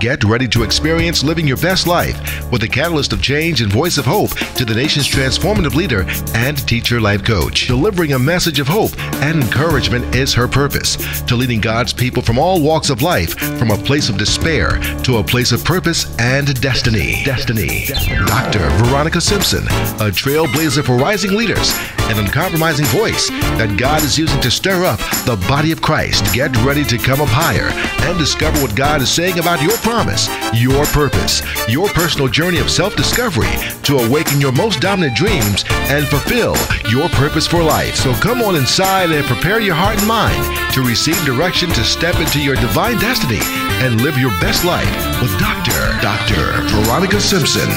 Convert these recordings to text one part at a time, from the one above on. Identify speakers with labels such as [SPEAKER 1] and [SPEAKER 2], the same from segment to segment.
[SPEAKER 1] Get ready to experience living your best life with the catalyst of change and voice of hope to the nation's transformative leader and teacher life coach. Delivering a message of hope and encouragement is her purpose to leading God's people from all walks of life from a place of despair to a place of purpose and destiny. Destiny. Dr. Veronica Simpson, a trailblazer for rising leaders, an uncompromising voice that God is using to stir up the body of Christ. Get ready to come up higher and discover what God is saying about your promise, your purpose, your personal journey of self discovery to awaken your most dominant dreams and fulfill your purpose for life. So come on inside and prepare your heart and mind to receive direction to step into your divine destiny and live your best life with Dr. Dr. Veronica Simpson.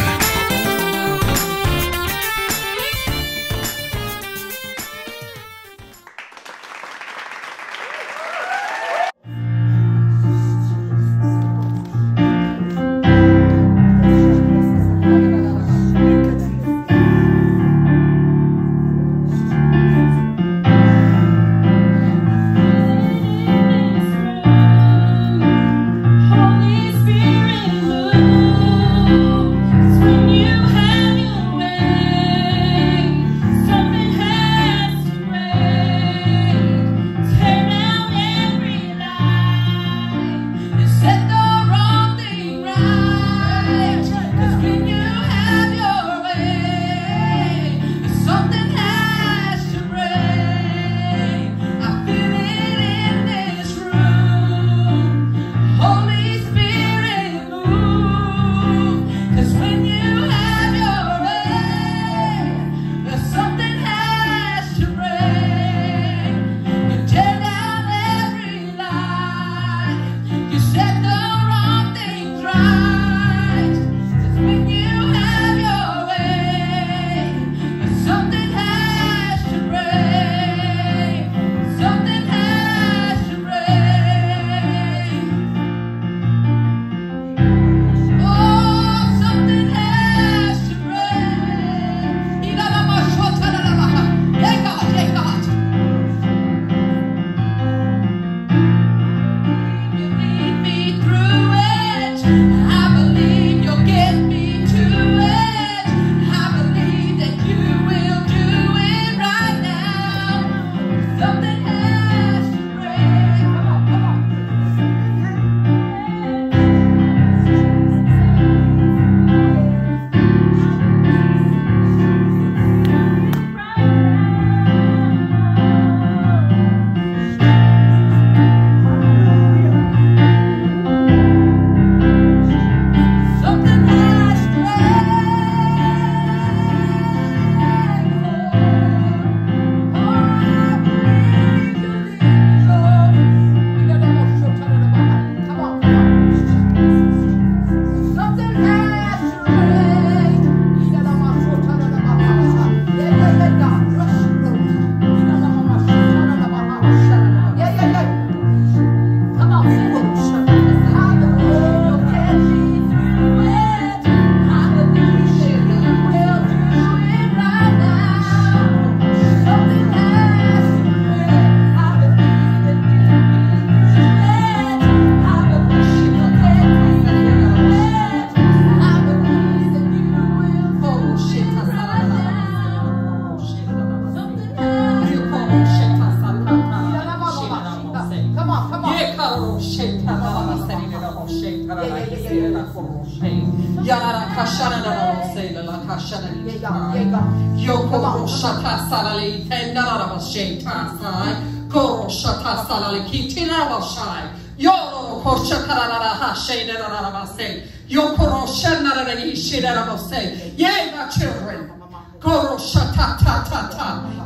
[SPEAKER 2] Yea my children.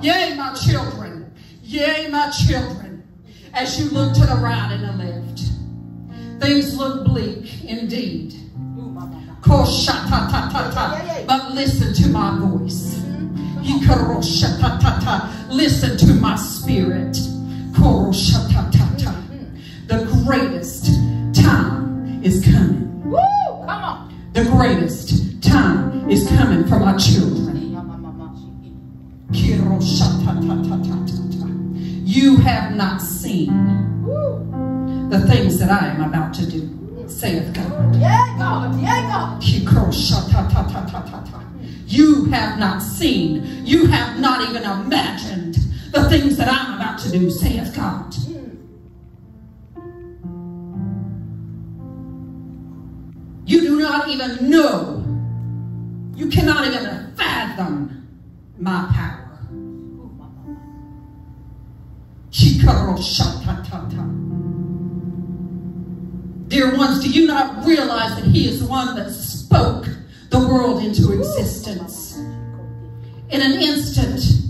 [SPEAKER 2] Yea my children. Yea my children. As you look to the right and the left things look bleak indeed. But listen to my voice. Listen to my spirit. The greatest time is coming.
[SPEAKER 3] Woo! Come on.
[SPEAKER 2] The greatest time is coming for my children. You have not seen the things that I am about to do, saith God.
[SPEAKER 3] Yeah, God. Yeah, God.
[SPEAKER 2] You have not seen, you have not even imagined do, saith God. You do not even know, you cannot even fathom my power. Dear ones, do you not realize that He is the one that spoke the world into existence? In an instant,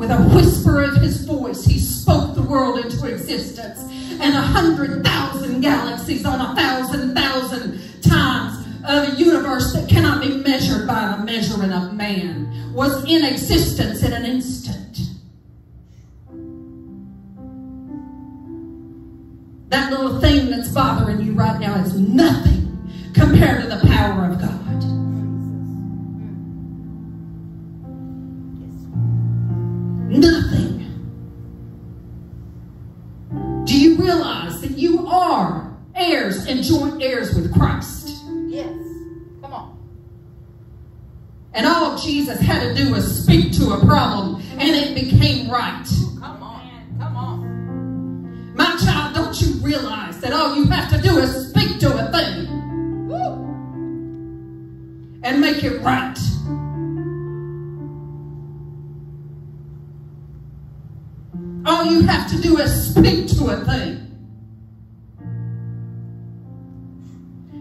[SPEAKER 2] with a whisper of His voice, He spoke the world into existence. And a hundred thousand galaxies on a thousand thousand times of a universe that cannot be measured by the measurement of man was in existence in an instant. That little thing that's bothering you right now is nothing compared to the power of God. All Jesus had to do was speak to a problem and it became right.
[SPEAKER 3] Come on. Come on.
[SPEAKER 2] My child, don't you realize that all you have to do is speak to a thing
[SPEAKER 3] Woo.
[SPEAKER 2] and make it right? All you have to do is speak to a thing.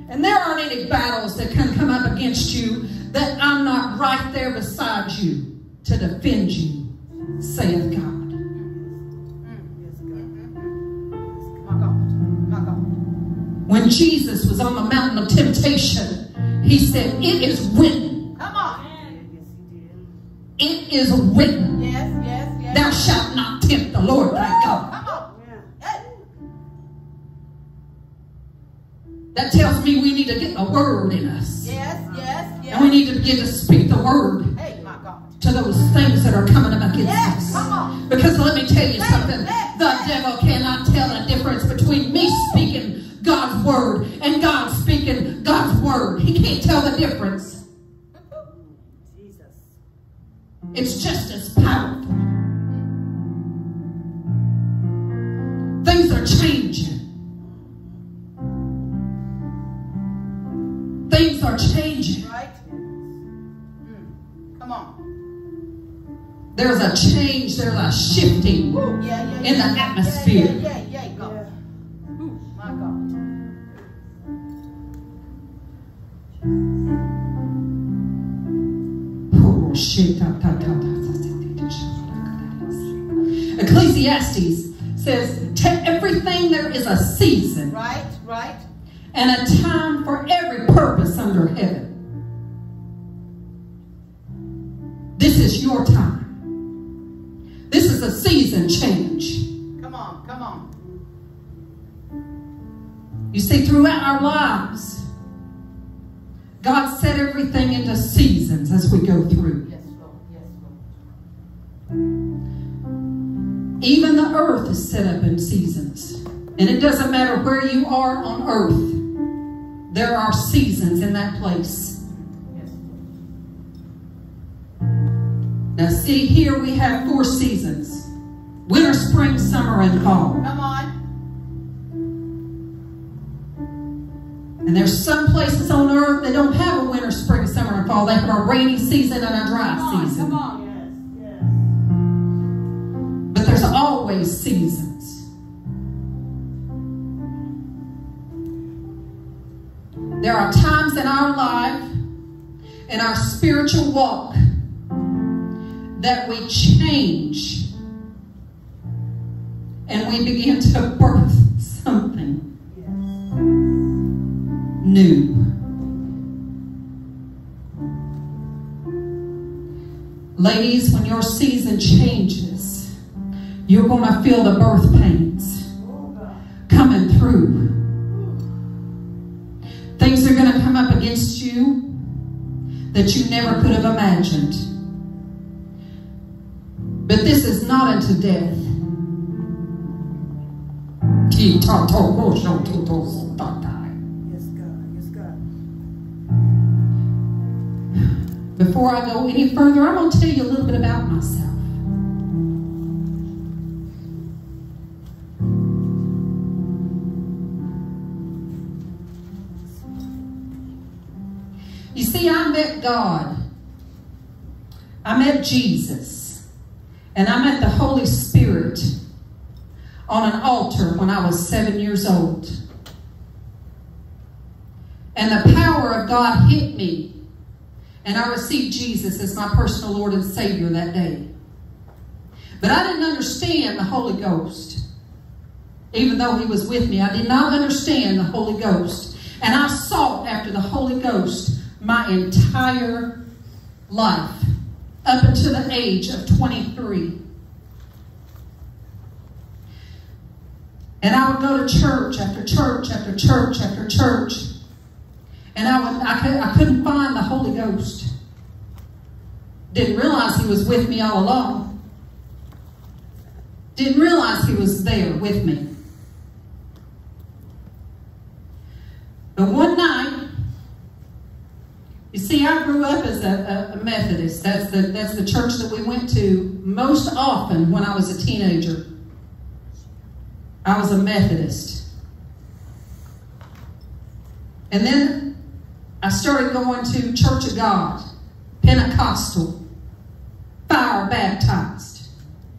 [SPEAKER 2] And there aren't any battles that can come up against you that I'm not right there beside you to defend you, saith God.
[SPEAKER 3] My God. My God.
[SPEAKER 2] When Jesus was on the mountain of temptation, he said, It is written.
[SPEAKER 3] Come on.
[SPEAKER 2] It is written.
[SPEAKER 3] Yes, yes, yes.
[SPEAKER 2] Thou shalt not tempt the Lord thy God.
[SPEAKER 3] Come on.
[SPEAKER 2] That tells me we need to get the word in us.
[SPEAKER 3] Yes, yes,
[SPEAKER 2] And we need to begin to speak the word
[SPEAKER 3] Hey,
[SPEAKER 2] to those things that are coming up against
[SPEAKER 3] Yes,
[SPEAKER 2] us. Because let me tell you
[SPEAKER 3] Let-
[SPEAKER 2] something.
[SPEAKER 3] let-
[SPEAKER 2] The
[SPEAKER 3] let-
[SPEAKER 2] devil cannot tell the difference between me speaking God's word and God speaking God's word. He can't tell the difference.
[SPEAKER 3] Jesus.
[SPEAKER 2] It's just as powerful. Things are changing.
[SPEAKER 3] Right? Mm. Come on.
[SPEAKER 2] There's a change, there's a shifting.
[SPEAKER 3] Woo. Yeah, yeah,
[SPEAKER 2] In
[SPEAKER 3] yeah.
[SPEAKER 2] the atmosphere.
[SPEAKER 3] Yeah, yeah, yeah, yeah, God. Ooh, my God.
[SPEAKER 2] Ecclesiastes says, To everything there is a season
[SPEAKER 3] Right, right.
[SPEAKER 2] and a time
[SPEAKER 3] on, come on.
[SPEAKER 2] You see, throughout our lives, God set everything into seasons as we go through.
[SPEAKER 3] Yes, Lord. Yes, Lord.
[SPEAKER 2] Even the earth is set up in seasons. And it doesn't matter where you are on earth, there are seasons in that place.
[SPEAKER 3] Yes,
[SPEAKER 2] Now, see, here we have four seasons winter, spring, summer, and fall.
[SPEAKER 3] Come on.
[SPEAKER 2] And there's some places on earth that don't have a winter, spring, summer, and fall. They have a rainy season and a dry come on, season. Come on. Yes, yes. But there's always seasons. There are times in our life, in our spiritual walk, that we change and we begin to birth something new. Ladies, when your season changes, you're going to feel the birth pains coming through. Things are going to come up against you that you never could have imagined. But this is not unto death. Ti ta to ko to to so ta tai.
[SPEAKER 4] Yes, God. Yes, God.
[SPEAKER 2] Before I go any further, I'm going to tell you a little bit about myself. You see, I met God. I met Jesus. And I met the Holy Spirit on an altar when I was seven years old. And the power of God hit me and I received Jesus as my personal Lord and Savior that day. But I didn't understand the Holy Ghost. Even though He was with me, I did not understand the Holy Ghost. And I sought after the Holy Ghost my entire life up until the age of 23. And I would go to church after church after church after church. And I, would, I, could, I couldn't find the Holy Ghost. Didn't realize He was with me all along. Didn't realize He was there with me. But one night, you see, I grew up as a, a, Methodist. That's the, that's the church that we went to most often when I was a teenager. I was a Methodist. And then I started going to Church of God, Pentecostal, fire baptized.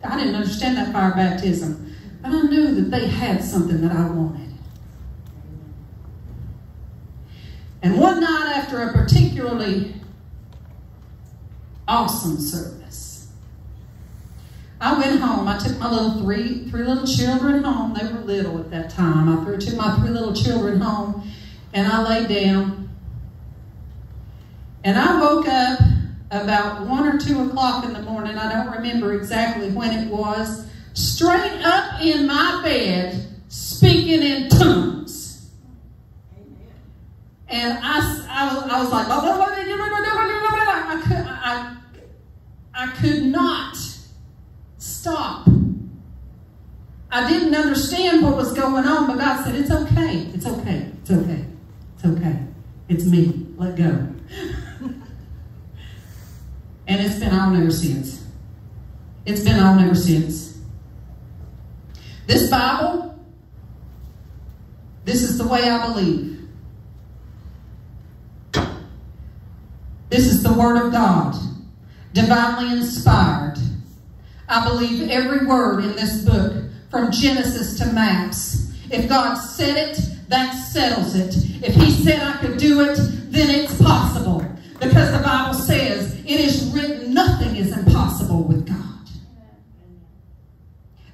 [SPEAKER 2] I didn't understand that fire baptism, but I knew that they had something that I wanted. And one night after a particularly awesome service, I went home. I took my little three three little children home. They were little at that time. I threw- took my three little children home, and I laid down. And I woke up about one or two o'clock in the morning. I don't remember exactly when it was. Straight up in my bed, speaking in tongues. And I, I, was- I was like, I could, I, I could not stop. I didn't understand what was going on, but God said, It's okay. It's okay. It's okay. It's okay. It's me. Let go. and it's been on ever since. It's been on ever since. This Bible, this is the way I believe. This is the Word of God, divinely inspired. I believe every word in this book, from Genesis to Maps. If God said it, that settles it. If He said I could do it, then it's possible. Because the Bible says it is written, nothing is impossible with God.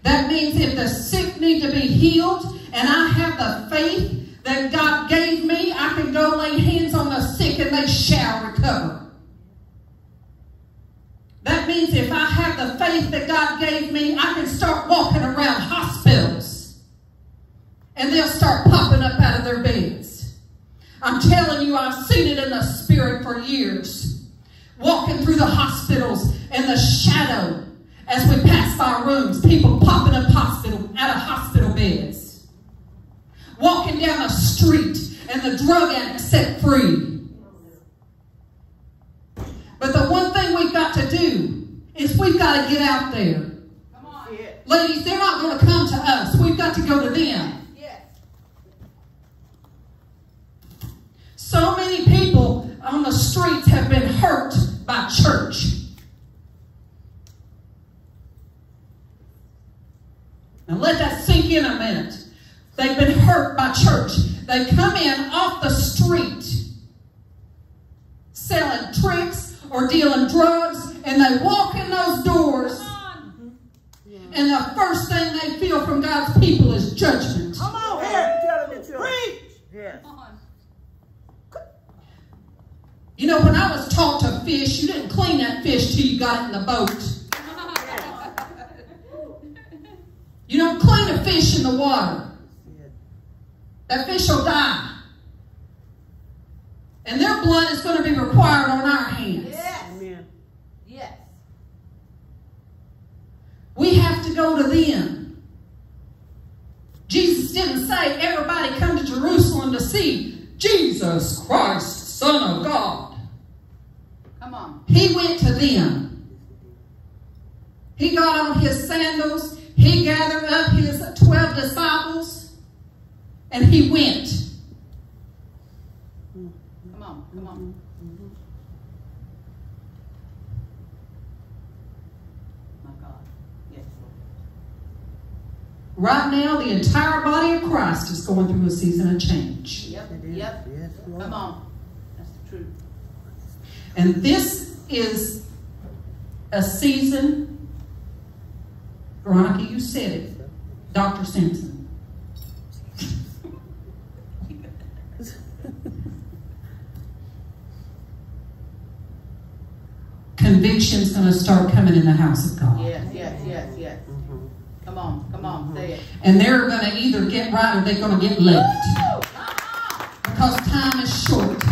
[SPEAKER 2] That means if the sick need to be healed and I have the faith that God gave me, I can go lay hands on the sick and they shall recover. That means if I have the faith that God gave me, I can start walking around hospitals and they'll start popping up out of their beds. I'm telling you, I've seen it in the spirit for years. Walking through the hospitals and the shadow as we pass by rooms, people popping up hospital out of hospital beds. Walking down the street and the drug addict set free. But the one thing we've got to do is we've got to get out there.
[SPEAKER 4] Yeah.
[SPEAKER 2] Ladies, they're not going to come to us. We've got to go to them.
[SPEAKER 4] Yes.
[SPEAKER 2] So many people on the streets have been hurt by church. Now let that sink in a minute. They've been hurt by church. They come in off the street selling tricks or dealing drugs, and they walk in those doors, and the first thing they feel from God's people is judgment.
[SPEAKER 4] Come on here. Telling the. Preach. Yes.
[SPEAKER 2] You know, when I was taught to fish, you didn't clean that fish till you got it in the boat. You don't clean a fish in the water. That fish will die. And their blood is going to be required on our hands.
[SPEAKER 3] Yes.
[SPEAKER 4] Amen.
[SPEAKER 3] Yes.
[SPEAKER 2] We have to go to them. Jesus didn't say, everybody come to Jerusalem to see Jesus Christ, Son of God.
[SPEAKER 3] Come on.
[SPEAKER 2] He went to them. He got on his sandals. He gathered up his 12 disciples and he went.
[SPEAKER 3] Come on. Come on. My God. Yes, Lord.
[SPEAKER 2] Right now, the entire body of Christ is going through a season of change.
[SPEAKER 3] Yep. Yep.
[SPEAKER 4] Yes,
[SPEAKER 3] Come on. That's the truth.
[SPEAKER 2] And this is a season, Veronica, you said it, Dr. Simpson. Conviction's going to start coming in the house of God.
[SPEAKER 3] Yes. Come on. Come on. Say it.
[SPEAKER 2] And they're going to either get right or they're going to get left.
[SPEAKER 3] Woo! Come on.
[SPEAKER 2] Because time is short.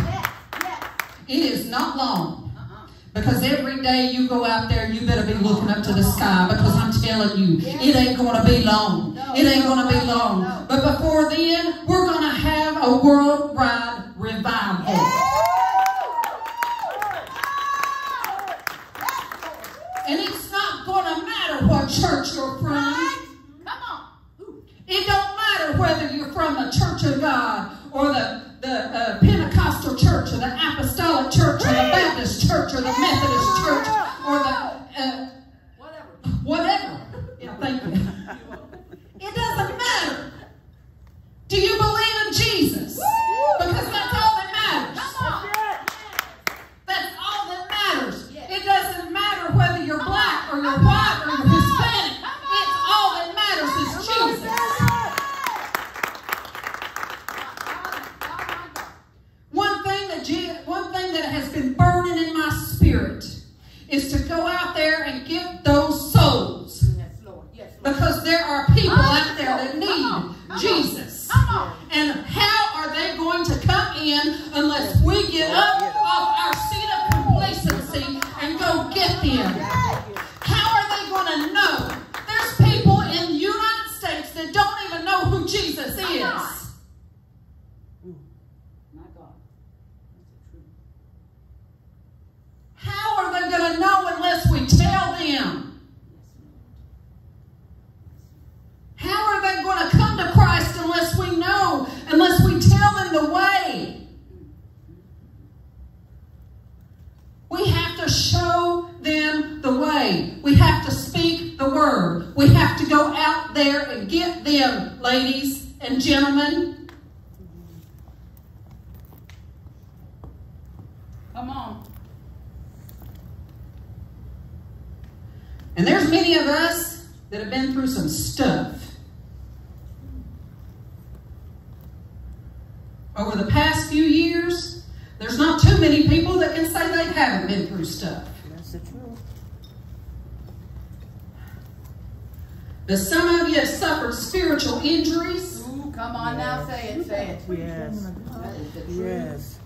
[SPEAKER 2] It is not long.
[SPEAKER 3] Uh-uh.
[SPEAKER 2] Because every day you go out there, you better be looking up to the sky. Because I'm telling you, it ain't going to be long. It ain't going to be long. But before then, we're going to have a worldwide revival. And it's not going to matter what church you're from.
[SPEAKER 3] Come on. Ooh.
[SPEAKER 2] It don't matter whether you're from the Church of God or the, the uh, Pentecostal church or the Apostolic church or the Baptist church or the Methodist church or the uh,
[SPEAKER 3] Whatever.
[SPEAKER 2] whatever. Yeah, thank you. It doesn't matter. Do you believe in Jesus? Because that's all that matters.
[SPEAKER 3] Come on.
[SPEAKER 2] That's all that matters. It doesn't matter whether you're black or you're white or you're Hispanic. It's all that matters is Jesus. One thing that Je- one thing that has been burning in my spirit is to go out there and get those souls
[SPEAKER 3] Yes, Lord. Yes, Lord.
[SPEAKER 2] because there are people out there that need Jesus.
[SPEAKER 3] Come on.
[SPEAKER 2] And how are they going to come in unless we get up off our seat of complacency and go get them? How are they going to know? There's people in the United States that don't even know who Jesus is.
[SPEAKER 3] My God. That's the truth.
[SPEAKER 2] How are they going to know unless we tell them? How are they going to come to Christ unless we know, unless we tell them the way? We have to show them the way. We have to speak the word. We have to go out there and get them, ladies and gentlemen.
[SPEAKER 3] Come on.
[SPEAKER 2] And there's many of us that have been through some stuff. Over the past few years, there's not too many people that can say they haven't been through stuff.
[SPEAKER 4] That's the truth.
[SPEAKER 2] But some of you have suffered spiritual injuries.
[SPEAKER 3] Ooh, come on now. Say it. Say it.
[SPEAKER 4] Yes.
[SPEAKER 3] That is the truth.
[SPEAKER 4] Yes.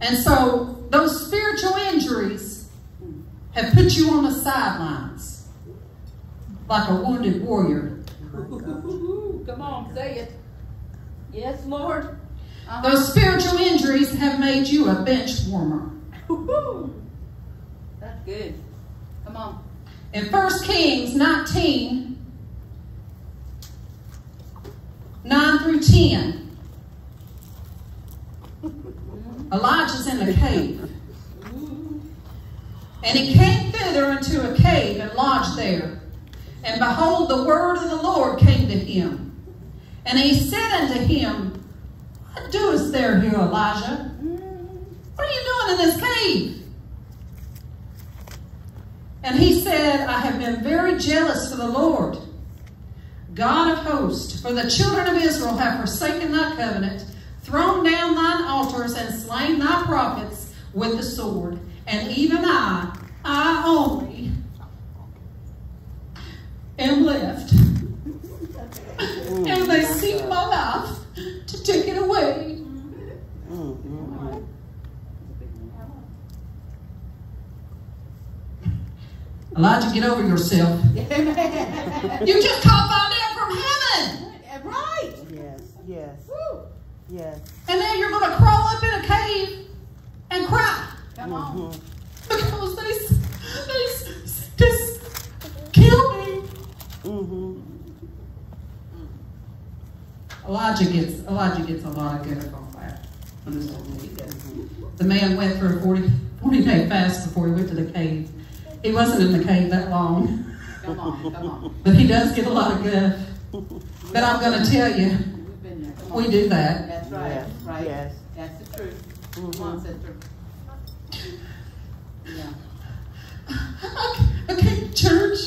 [SPEAKER 2] And so those spiritual injuries have put you on the sidelines like a wounded warrior.
[SPEAKER 3] Ooh, come on. Say it. Yes, Lord. Uh-huh.
[SPEAKER 2] Those spiritual injuries have made you a bench warmer.
[SPEAKER 3] That's good. Come on.
[SPEAKER 2] In 1 Kings 19, 9 through 10, Elijah's in the cave. And he came thither into a cave and lodged there. And behold, the word of the Lord came to him. And he said unto him, What doest thou here, Elijah? What are you doing in this cave? And he said, I have been very jealous for the Lord, God of hosts, for the children of Israel have forsaken thy covenant, thrown down thine altars, and slain thy prophets with the sword. And even I, I only, am left. and they seek my life to take it away.
[SPEAKER 4] Mm, mm, mm.
[SPEAKER 2] Elijah, get over yourself.
[SPEAKER 3] Amen.
[SPEAKER 2] You just caught fire down from heaven. Right.
[SPEAKER 4] Yes. Yes. Woo. Yes.
[SPEAKER 2] And now you're going to crawl up in a cave and cry
[SPEAKER 3] Come on.
[SPEAKER 4] Mhm.
[SPEAKER 2] because they, s- they just killed me.
[SPEAKER 4] Mhm.
[SPEAKER 2] Elijah gets Elijah gets a lot of good on that. on this old lady does. The man went for a 40, 40 day fast before he went to the cave. He wasn't in the cave that long,
[SPEAKER 3] Come on. Come on.
[SPEAKER 2] but he does get a lot of good. But I'm going to tell you,
[SPEAKER 3] We've been there. Come on.
[SPEAKER 2] we do that.
[SPEAKER 3] That's right.
[SPEAKER 4] Yes,
[SPEAKER 3] Right.
[SPEAKER 4] yes.
[SPEAKER 3] That's the truth. Come on, sister. Yeah.
[SPEAKER 2] Okay, church.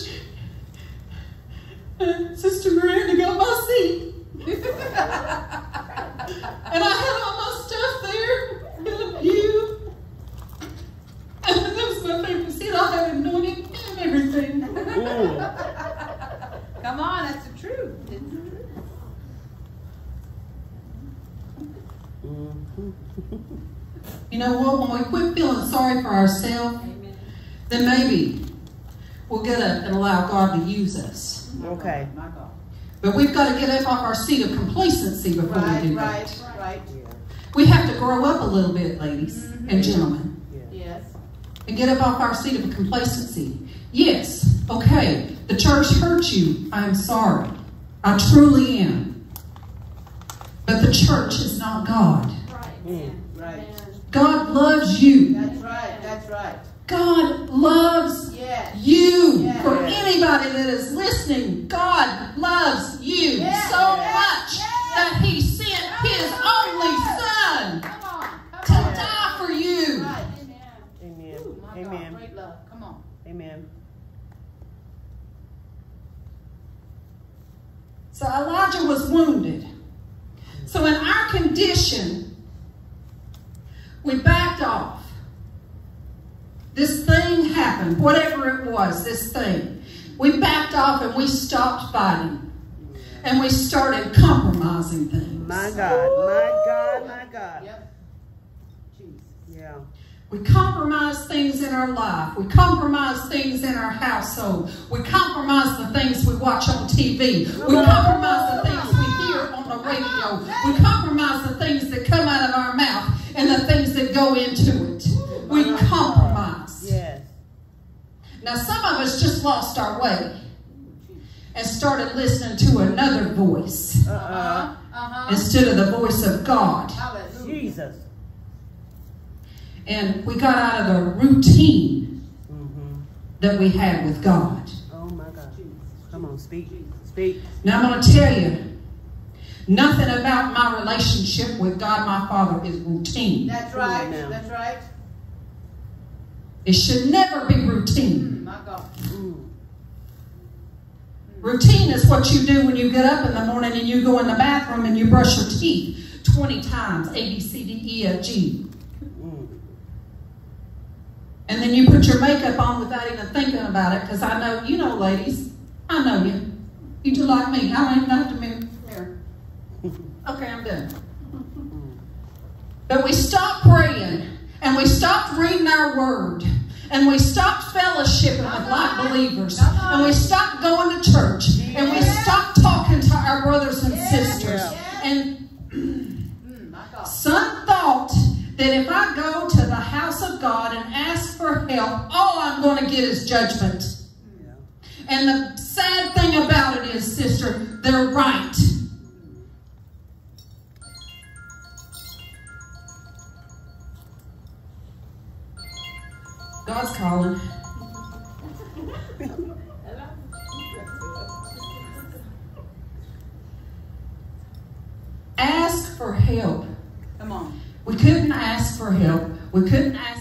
[SPEAKER 2] Uh, Sister Miranda got my seat. And I had all my stuff there in the pew. And that was my favorite seat. I had anointing and everything.
[SPEAKER 4] Mm.
[SPEAKER 3] Come on. That's the truth.
[SPEAKER 4] Mhm.
[SPEAKER 2] You know what? When we quit feeling sorry for ourselves, then maybe we'll get up and allow God to use us.
[SPEAKER 4] Okay.
[SPEAKER 3] My God.
[SPEAKER 2] But we've got to get up off our seat of complacency before we
[SPEAKER 3] Right.
[SPEAKER 2] do
[SPEAKER 3] Right.
[SPEAKER 2] that.
[SPEAKER 3] Right.
[SPEAKER 4] Yeah.
[SPEAKER 2] We have to grow up a little bit, ladies
[SPEAKER 3] Mhm.
[SPEAKER 2] and gentlemen.
[SPEAKER 4] Yeah.
[SPEAKER 3] Yes.
[SPEAKER 2] and get up off our seat of complacency. Yes, okay, the church hurt you. I'm sorry. I truly am. But the church is not God.
[SPEAKER 3] Right.
[SPEAKER 2] God loves you.
[SPEAKER 3] That's right. That's right.
[SPEAKER 2] God loves
[SPEAKER 3] Yes.
[SPEAKER 2] you.
[SPEAKER 3] Yes.
[SPEAKER 2] For anybody that is listening, God loves you
[SPEAKER 3] Yes.
[SPEAKER 2] so
[SPEAKER 3] Yes.
[SPEAKER 2] much
[SPEAKER 3] Yes.
[SPEAKER 2] that He sent His only Son
[SPEAKER 3] Come on.
[SPEAKER 2] to
[SPEAKER 3] on.
[SPEAKER 2] die for you.
[SPEAKER 3] Right.
[SPEAKER 4] Amen.
[SPEAKER 3] Ooh, my God.
[SPEAKER 4] Amen.
[SPEAKER 3] Great love. Come on.
[SPEAKER 4] Amen.
[SPEAKER 2] So Elijah was wounded. So in our condition, we backed off. This thing happened, whatever it was, this thing. We backed off and we stopped fighting. And we started compromising things.
[SPEAKER 4] My God. My God. My God.
[SPEAKER 3] Yep. Jesus.
[SPEAKER 4] Yeah.
[SPEAKER 2] We compromise things in our life. We compromise things in our household. We compromise the things we watch on TV. We compromise the things we hear on the radio. We compromise the things that come out of our mouth and the things that go into it. We compromise.
[SPEAKER 4] Yes.
[SPEAKER 2] Now, some of us just lost our way and started listening to another voice
[SPEAKER 4] Uh-uh.
[SPEAKER 3] Uh huh.
[SPEAKER 2] instead of the voice of God.
[SPEAKER 4] Jesus.
[SPEAKER 2] And we got out of the routine
[SPEAKER 4] Mm-hmm.
[SPEAKER 2] that we had with God.
[SPEAKER 4] Oh my God. Come on, speak. Speak.
[SPEAKER 2] Now I'm going to tell you, nothing about my relationship with God my Father is routine.
[SPEAKER 3] That's right.
[SPEAKER 4] now.
[SPEAKER 3] That's right.
[SPEAKER 2] It should never be routine.
[SPEAKER 3] My God.
[SPEAKER 4] Mm.
[SPEAKER 2] Routine is what you do when you get up in the morning and you go in the bathroom and you brush your teeth 20 times A, B, C, D, E, F, G. And then you put your makeup on without even thinking about it because I know, you know, ladies, I know you. You do like me. I don't even have to mirror. mirror. Okay, I'm done. But we stopped praying and we stopped reading our word and we stopped fellowshipping with like believers and we stopped going to church and we stopped talking to our brothers and sisters. And
[SPEAKER 3] Mm,
[SPEAKER 2] some thought that if I go to the house of God and ask for help, all I'm going to get is judgment.
[SPEAKER 4] Yeah.
[SPEAKER 2] And the sad thing about it is, sister, they're right. God's calling. Ask for help.
[SPEAKER 3] Come on.
[SPEAKER 2] We couldn't ask for help. We couldn't ask.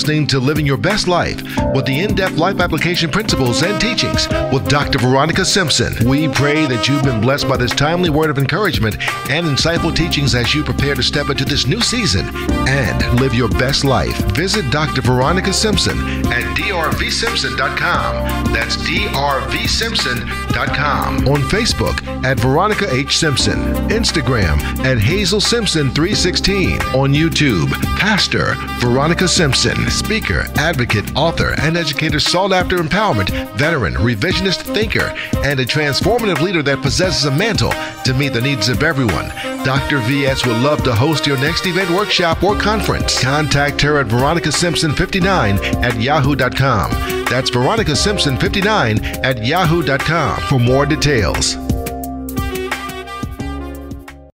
[SPEAKER 5] Listening to Living Your Best Life with the in depth life application principles and teachings with Dr. Veronica Simpson. We pray that you've been blessed by this timely word of encouragement and insightful teachings as you prepare to step into this new season and live your best life. Visit Dr. Veronica Simpson at drvsimpson.com. That's drvsimpson.com. On Facebook at Veronica H. Simpson. Instagram at Hazel Simpson 316. On YouTube, Pastor Veronica Simpson. Speaker, advocate, author, and educator sought after empowerment, veteran, revisionist thinker, and a transformative leader that possesses a mantle to meet the needs of everyone. Dr. VS would love to host your next event, workshop, or conference. Contact her at veronicasimpson59 at yahoo.com. That's veronicasimpson59 at yahoo.com for more details.